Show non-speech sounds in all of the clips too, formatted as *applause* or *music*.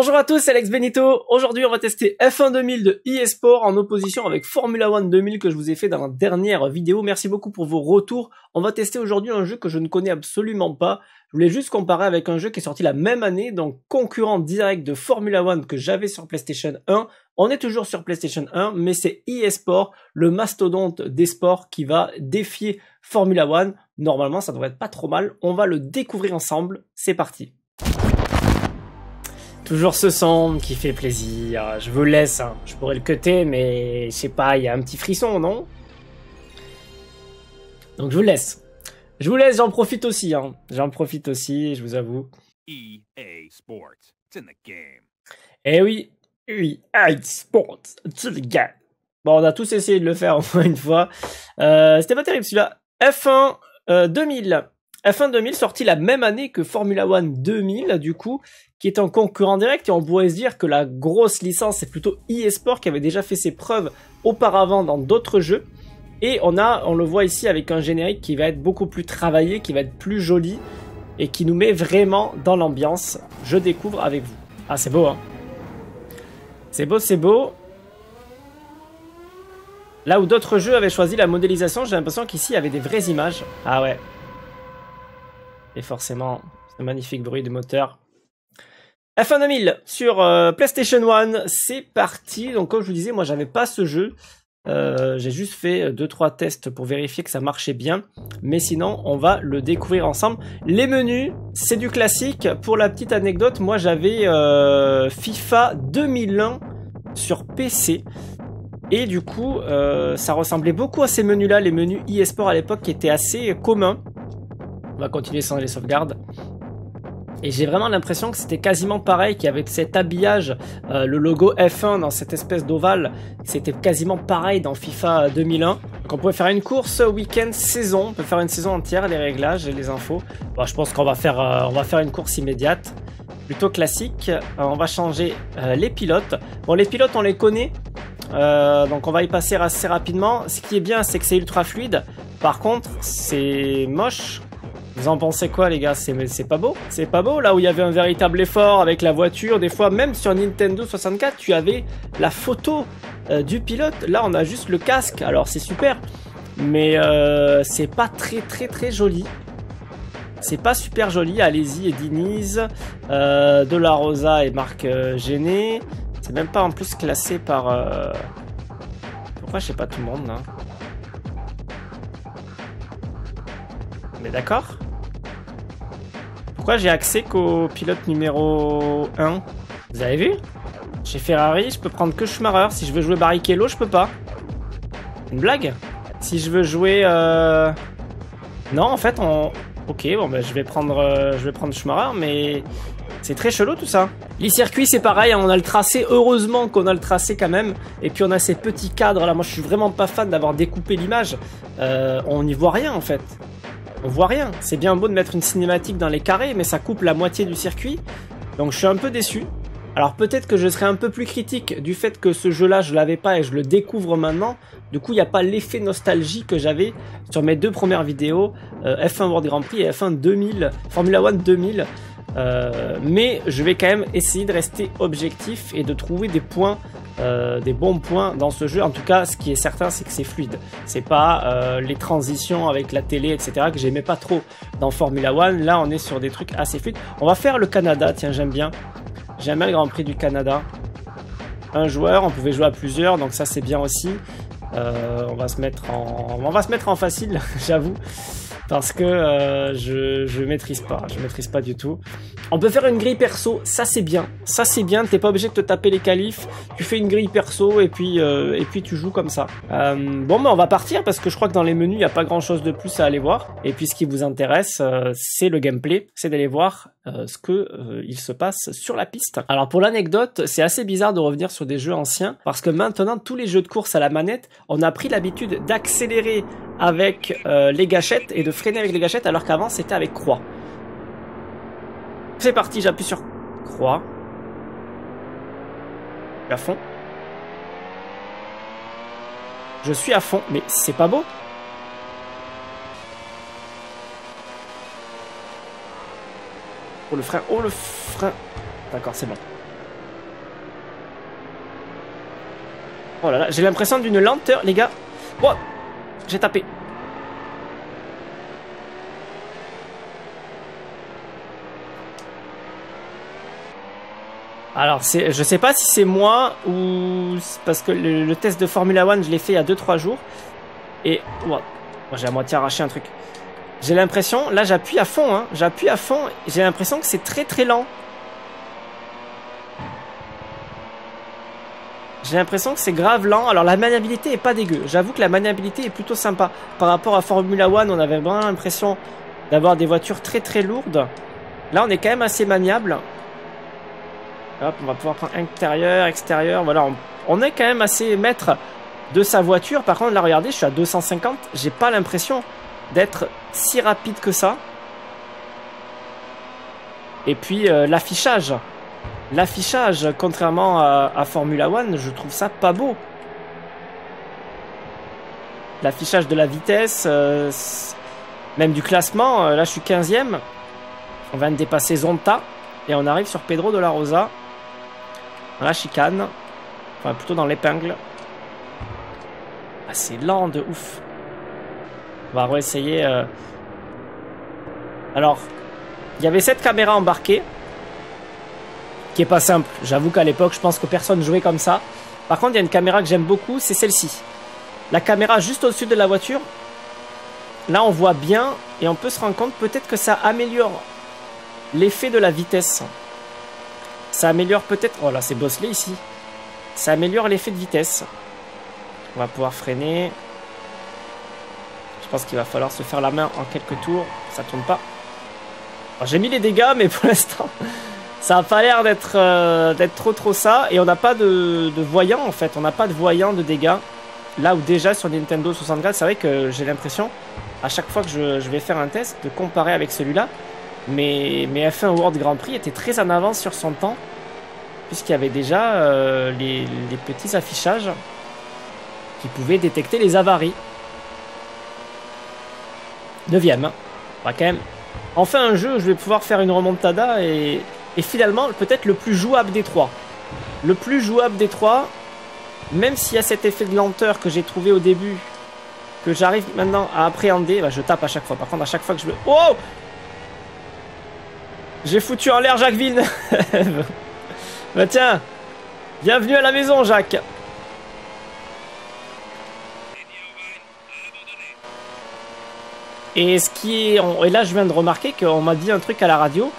Bonjour à tous, Alex Benito. Aujourd'hui, on va tester F1 2000 de eSport en opposition avec Formula One 2000 que je vous ai fait dans la dernière vidéo. Merci beaucoup pour vos retours. On va tester aujourd'hui un jeu que je ne connais absolument pas. Je voulais juste comparer avec un jeu qui est sorti la même année, donc concurrent direct de Formula One que j'avais sur PlayStation 1. On est toujours sur PlayStation 1, mais c'est eSport, le mastodonte des sports qui va défier Formula One. Normalement, ça devrait être pas trop mal. On va le découvrir ensemble. C'est parti. Toujours ce son qui fait plaisir. Je vous laisse. Hein. Je pourrais le cutter, mais je sais pas, il y a un petit frisson, non? Donc je vous laisse. Je vous laisse, j'en profite aussi. Hein. J'en profite aussi, je vous avoue. EA Sports, it's in the game. Eh oui, EA Sports, it's in the game. Bon, on a tous essayé de le faire *laughs* au moins une fois. Euh, C'était pas terrible celui-là. F1 euh, 2000. F1 2000 sorti la même année que Formula One 2000 du coup, qui est un concurrent direct et on pourrait se dire que la grosse licence c'est plutôt eSport qui avait déjà fait ses preuves auparavant dans d'autres jeux. Et on a, on le voit ici avec un générique qui va être beaucoup plus travaillé, qui va être plus joli et qui nous met vraiment dans l'ambiance. Je découvre avec vous. Ah c'est beau hein. C'est beau, c'est beau. Là où d'autres jeux avaient choisi la modélisation, j'ai l'impression qu'ici il y avait des vraies images. Ah ouais, et forcément, ce magnifique bruit de moteur. F1 2000 sur euh, PlayStation 1, c'est parti. Donc comme je vous disais, moi j'avais pas ce jeu. Euh, j'ai juste fait 2-3 tests pour vérifier que ça marchait bien. Mais sinon, on va le découvrir ensemble. Les menus, c'est du classique. Pour la petite anecdote, moi j'avais euh, FIFA 2001 sur PC. Et du coup, ça ressemblait beaucoup à ces menus-là, les menus eSport à l'époque qui étaient assez communs. Va continuer sans les sauvegardes. Et j'ai vraiment l'impression que c'était quasiment pareil, qu'avec cet habillage, euh, le logo F1 dans cette espèce d'ovale, c'était quasiment pareil dans FIFA 2001. Donc on pouvait faire une course week-end saison, on peut faire une saison entière, les réglages et les infos. Bon, je pense qu'on va faire, euh, on va faire une course immédiate, plutôt classique. Euh, on va changer les pilotes. Bon, les pilotes on les connaît, donc on va y passer assez rapidement. Ce qui est bien, c'est que c'est ultra fluide. Par contre, c'est moche vous en pensez quoi les gars? C'est pas beau C'est pas beau là où il y avait un véritable effort avec la voiture. Des fois même sur Nintendo 64 tu avais la photo euh, du pilote. Là on a juste le casque. Alors c'est super. Mais euh, c'est pas très très très joli. C'est pas super joli. Allez-y et Diniz. Euh, de la Rosa et Marc Géné. C'est même pas en plus classé par... Pourquoi je sais pas tout le monde là? Mais d'accord? Pourquoi j'ai accès qu'au pilote numéro 1 Vous avez vu Chez Ferrari, je peux prendre que Schumacher. Si je veux jouer Barrichello, je peux pas. Une blague Si je veux jouer... Euh... Non, en fait, on... Ok, bon, ben, je vais prendre, euh, je vais prendre Schumacher, mais c'est très chelou tout ça. Les circuits, c'est pareil, on a le tracé, heureusement qu'on a le tracé quand même. Et puis on a ces petits cadres là, moi je suis vraiment pas fan d'avoir découpé l'image. Euh, on n'y voit rien en fait on voit rien. C'est bien beau de mettre une cinématique dans les carrés, mais ça coupe la moitié du circuit. Donc je suis un peu déçu. Alors peut-être que je serai un peu plus critique du fait que ce jeu-là, je l'avais pas et je le découvre maintenant. Du coup, il n'y a pas l'effet nostalgie que j'avais sur mes deux premières vidéos, euh, F1 World Grand Prix et F1 2000, Formula One 2000. Euh, mais je vais quand même essayer de rester objectif et de trouver des points euh, des bons points dans ce jeu. En tout cas, ce qui est certain, c'est que c'est fluide. C'est pas euh, les transitions avec la télé, etc. que j'aimais pas trop dans Formula One. Là, on est sur des trucs assez fluides. On va faire le Canada. Tiens, j'aime bien. J'aime bien le Grand Prix du Canada. Un joueur, on pouvait jouer à plusieurs, donc ça c'est bien aussi. Euh, on va se mettre en, on va se mettre en facile, *laughs* j'avoue parce que euh, je je maîtrise pas, je maîtrise pas du tout. On peut faire une grille perso, ça c'est bien, ça c'est bien. T'es pas obligé de te taper les qualifs, tu fais une grille perso et puis euh, et puis tu joues comme ça. Euh, bon, mais on va partir parce que je crois que dans les menus il y a pas grand chose de plus à aller voir. Et puis ce qui vous intéresse, c'est le gameplay, c'est d'aller voir ce que il se passe sur la piste. Alors pour l'anecdote, c'est assez bizarre de revenir sur des jeux anciens parce que maintenant tous les jeux de course à la manette, on a pris l'habitude d'accélérer avec euh, les gâchettes et de freiner avec les gâchettes alors qu'avant c'était avec croix. C'est parti, j'appuie sur croix. Je suis à fond. Je suis à fond, mais c'est pas beau. Oh le frein, oh le frein. D'accord, c'est bon. Oh là là, j'ai l'impression d'une lenteur, les gars. Oh, j'ai tapé. Alors, je sais pas si c'est moi ou parce que le, test de Formula One, je l'ai fait il y a 2-3 jours. Et, moi j'ai à moitié arraché un truc. J'ai l'impression, là j'appuie à fond, hein, j'appuie à fond, j'ai l'impression que c'est très très lent. J'ai l'impression que c'est grave lent. Alors la maniabilité est pas dégueu. J'avoue que la maniabilité est plutôt sympa. Par rapport à Formula One, on avait vraiment l'impression d'avoir des voitures très très lourdes. Là, on est quand même assez maniable. Hop, on va pouvoir prendre intérieur, extérieur. Voilà, on, est quand même assez maître de sa voiture. Par contre, là, regardez, je suis à 250. J'ai pas l'impression d'être si rapide que ça. Et puis, euh, l'affichage. L'affichage, contrairement à, Formula One, je trouve ça pas beau. L'affichage de la vitesse, euh, même du classement, euh, là je suis 15ème. On vient de dépasser Zonta et on arrive sur Pedro de la Rosa. La chicane. Enfin, plutôt dans l'épingle. Ah, c'est lent de ouf. On va réessayer. Euh. Alors, il y avait cette caméra embarquée qui est pas simple. J'avoue qu'à l'époque, je pense que personne jouait comme ça. Par contre, il y a une caméra que j'aime beaucoup, c'est celle-ci. La caméra juste au-dessus de la voiture. Là, on voit bien et on peut se rendre compte peut-être que ça améliore l'effet de la vitesse. Ça améliore peut-être... Oh là, c'est Bosley ici. Ça améliore l'effet de vitesse. On va pouvoir freiner. Je pense qu'il va falloir se faire la main en quelques tours. Ça tourne pas. J'ai mis les dégâts, mais pour *laughs* l'instant, ça a pas l'air d'être euh, d'être trop trop ça. Et on n'a pas de, voyant en fait. On n'a pas de voyant de dégâts. Là où déjà sur Nintendo 64, c'est vrai que j'ai l'impression, à chaque fois que je, vais faire un test, de comparer avec celui-là. Mais, mais F1 World Grand Prix était très en avance sur son temps. Puisqu'il y avait déjà euh, les, petits affichages qui pouvaient détecter les avaries. Neuvième. Hein. va quand même. Enfin un jeu où je vais pouvoir faire une remontada et finalement peut-être le plus jouable des trois. Le plus jouable des trois, même s'il y a cet effet de lenteur que j'ai trouvé au début, que j'arrive maintenant à appréhender, bah je tape à chaque fois. Par contre, à chaque fois que je veux... Oh J'ai foutu en l'air Jacques *laughs* Tiens Bienvenue à la maison, Jacques Et ce qui est... Et là, je viens de remarquer qu'on m'a dit un truc à la radio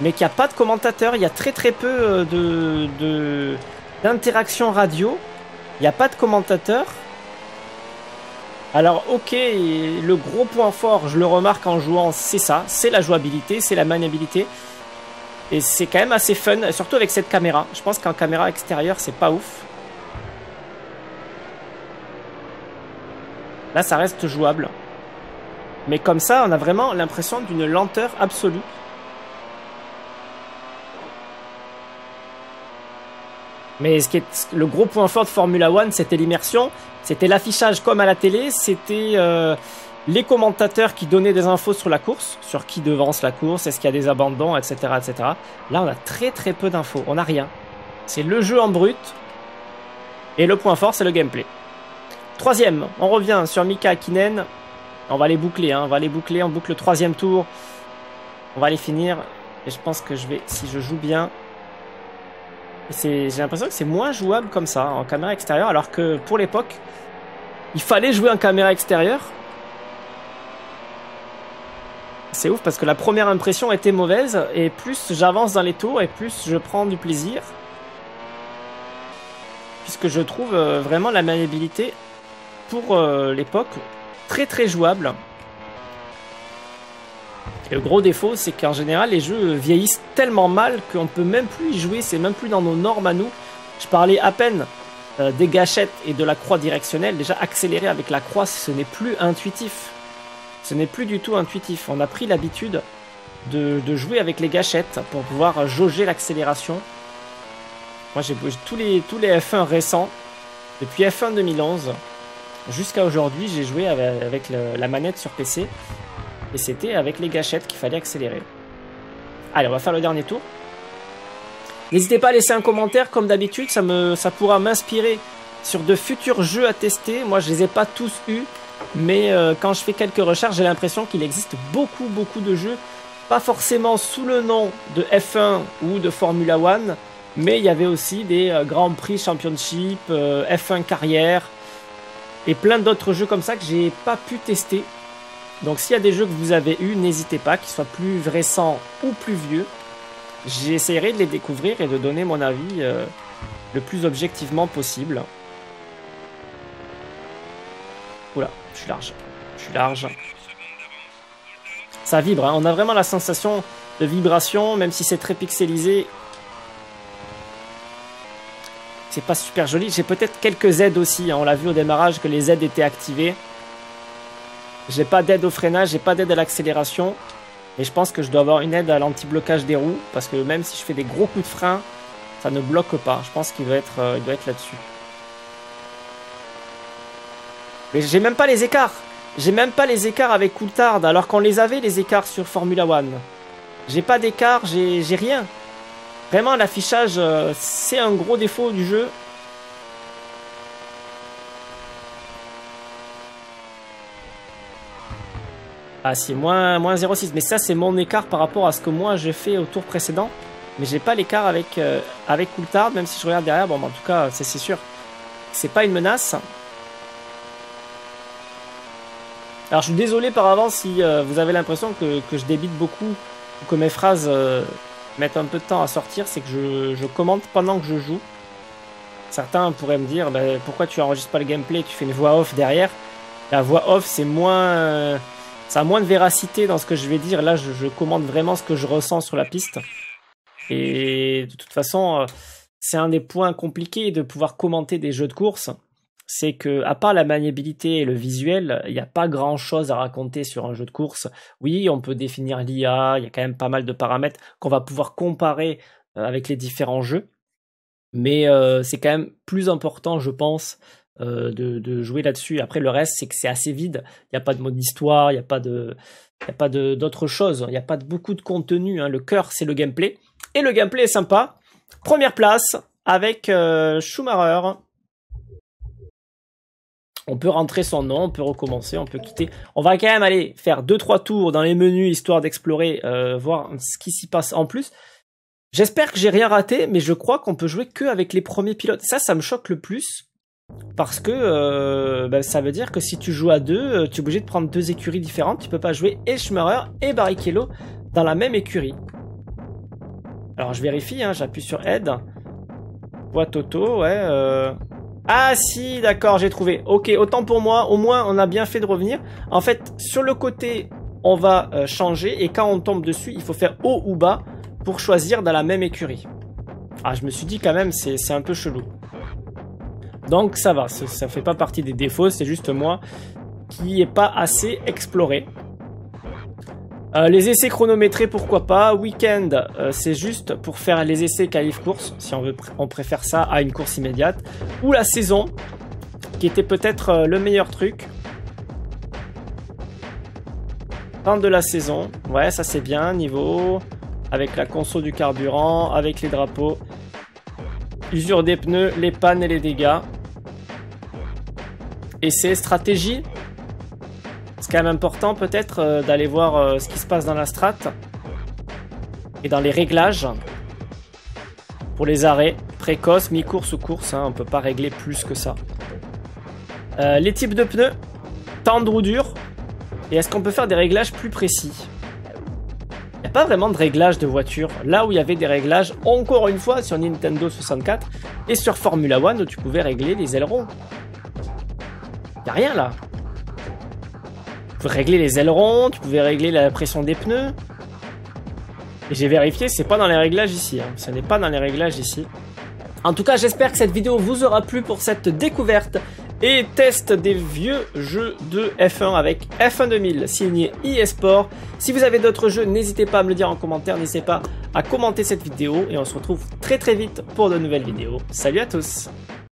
mais qu'il n'y a pas de commentateur. Il y a très très peu euh, de d'interaction radio. Il n'y a pas de commentateur. Alors ok, le gros point fort, je le remarque en jouant, c'est ça, c'est la jouabilité, c'est la maniabilité. Et c'est quand même assez fun, surtout avec cette caméra. Je pense qu'en caméra extérieure, c'est pas ouf. Là, ça reste jouable. Mais comme ça, on a vraiment l'impression d'une lenteur absolue. Mais ce qui est le gros point fort de Formula One, c'était l'immersion, c'était l'affichage comme à la télé, c'était euh, les commentateurs qui donnaient des infos sur la course, sur qui devance la course, est-ce qu'il y a des abandons, etc., etc. Là, on a très très peu d'infos, on n'a rien. C'est le jeu en brut, et le point fort, c'est le gameplay. Troisième, on revient sur Mika Akinen. On va les boucler, hein, on va les boucler, on boucle le troisième tour. On va les finir. Et je pense que je vais, si je joue bien, j'ai l'impression que c'est moins jouable comme ça, en caméra extérieure, alors que pour l'époque, il fallait jouer en caméra extérieure. C'est ouf parce que la première impression était mauvaise, et plus j'avance dans les tours, et plus je prends du plaisir. Puisque je trouve euh, vraiment la maniabilité, pour euh, l'époque, très très jouable le gros défaut, c'est qu'en général, les jeux vieillissent tellement mal qu'on peut même plus y jouer, c'est même plus dans nos normes à nous. Je parlais à peine euh, des gâchettes et de la croix directionnelle. Déjà, accélérer avec la croix, ce n'est plus intuitif. Ce n'est plus du tout intuitif. On a pris l'habitude de, jouer avec les gâchettes pour pouvoir jauger l'accélération. Moi, j'ai tous les, tous les F1 récents, depuis F1 2011 jusqu'à aujourd'hui, j'ai joué avec, la manette sur PC. Et c'était avec les gâchettes qu'il fallait accélérer. Allez, on va faire le dernier tour. N'hésitez pas à laisser un commentaire, comme d'habitude, ça, me, ça pourra m'inspirer sur de futurs jeux à tester. Moi, je les ai pas tous eus, mais euh, quand je fais quelques recherches, j'ai l'impression qu'il existe beaucoup, beaucoup de jeux, pas forcément sous le nom de F1 ou de Formula One, mais il y avait aussi des euh, Grands Prix Championship, euh, F1 Carrière, et plein d'autres jeux comme ça que j'ai pas pu tester. Donc s'il y a des jeux que vous avez eus, n'hésitez pas, qu'ils soient plus récents ou plus vieux. J'essaierai de les découvrir et de donner mon avis le plus objectivement possible. Oula, je suis large. Je suis large. Ça vibre, hein. on a vraiment la sensation de vibration, même si c'est très pixelisé. C'est pas super joli. J'ai peut-être quelques aides aussi. Hein. On l'a vu au démarrage que les aides étaient activées. J'ai pas d'aide au freinage, j'ai pas d'aide à l'accélération. Et je pense que je dois avoir une aide à l'anti-blocage des roues. Parce que même si je fais des gros coups de frein, ça ne bloque pas. Je pense qu'il doit être, euh, doit être là-dessus. Mais j'ai même pas les écarts. J'ai même pas les écarts avec Coulthard. Alors qu'on les avait, les écarts sur Formula One. J'ai pas d'écart, j'ai rien. Vraiment, l'affichage, euh, c'est un gros défaut du jeu. Ah si, moins, moins 0,6. Mais ça, c'est mon écart par rapport à ce que moi j'ai fait au tour précédent. Mais j'ai pas l'écart avec, euh, avec Coulthard, même si je regarde derrière. Bon, en tout cas, c'est sûr. C'est pas une menace. Alors, je suis désolé par avance si euh, vous avez l'impression que, que, je débite beaucoup ou que mes phrases mettre un peu de temps à sortir, c'est que je, je, commente pendant que je joue. Certains pourraient me dire bah, pourquoi tu enregistres pas le gameplay, tu fais une voix off derrière. La voix off, c'est moins, ça a moins de véracité dans ce que je vais dire. Là, je, je commente vraiment ce que je ressens sur la piste. Et de toute façon, euh, c'est un des points compliqués de pouvoir commenter des jeux de course c'est que à part la maniabilité et le visuel, il n'y a pas grand chose à raconter sur un jeu de course. Oui, on peut définir l'IA, il y a quand même pas mal de paramètres qu'on va pouvoir comparer euh, avec les différents jeux, mais euh, c'est quand même plus important, je pense, euh, de, jouer là-dessus. Après, le reste, c'est que c'est assez vide. Il n'y a pas de mode d'histoire, il n'y a pas de, il a pas d'autres choses. Il n'y a pas beaucoup de contenu. Hein. Le cœur, c'est le gameplay, et le gameplay est sympa. Première place avec Schumacher on peut rentrer son nom, on peut recommencer, on peut quitter. On va quand même aller faire deux trois tours dans les menus histoire d'explorer, euh, voir ce qui s'y passe en plus. J'espère que j'ai rien raté, mais je crois qu'on peut jouer que avec les premiers pilotes. Ça, ça me choque le plus parce que euh, bah, ça veut dire que si tu joues à deux, euh, tu es obligé de prendre deux écuries différentes. Tu peux pas jouer et et Barrichello dans la même écurie. Alors je vérifie, hein, j'appuie sur Aide. Boîte auto, ouais. Ah si, d'accord, j'ai trouvé. Ok, autant pour moi, au moins on a bien fait de revenir. En fait, sur le côté, on va euh, changer et quand on tombe dessus, il faut faire haut ou bas pour choisir dans la même écurie. Ah, je me suis dit quand même, c'est un peu chelou. Donc ça va, ça fait pas partie des défauts, c'est juste moi qui n'ai pas assez exploré. Euh, les essais chronométrés, pourquoi pas. Weekend, euh, c'est juste pour faire les essais qualif course, si on veut, on préfère ça à une course immédiate. Ou la saison, qui était peut-être euh, le meilleur truc. Fin de la saison, ouais, ça c'est bien. Niveau avec la conso du carburant, avec les drapeaux, usure des pneus, les pannes et les dégâts. Essai stratégie, quand même important peut-être euh, d'aller voir euh, ce qui se passe dans la strat et dans les réglages pour les arrêts précoces, mi-course ou course. Hein, on peut pas régler plus que ça. Euh, les types de pneus, tendre ou dur. Et est-ce qu'on peut faire des réglages plus précis? Il n'y a pas vraiment de réglage de voiture. Là où il y avait des réglages, encore une fois, sur Nintendo 64 et sur Formula One où tu pouvais régler les ailerons. Il a rien là régler les ailerons, tu pouvais régler la pression des pneus. Et j'ai vérifié, c'est pas dans les réglages ici. Hein. Ce n'est pas dans les réglages ici. En tout cas, j'espère que cette vidéo vous aura plu pour cette découverte et test des vieux jeux de F1 avec F1 2000 signé eSport. Si vous avez d'autres jeux, n'hésitez pas à me le dire en commentaire, n'hésitez pas à commenter cette vidéo et on se retrouve très très vite pour de nouvelles vidéos. Salut à tous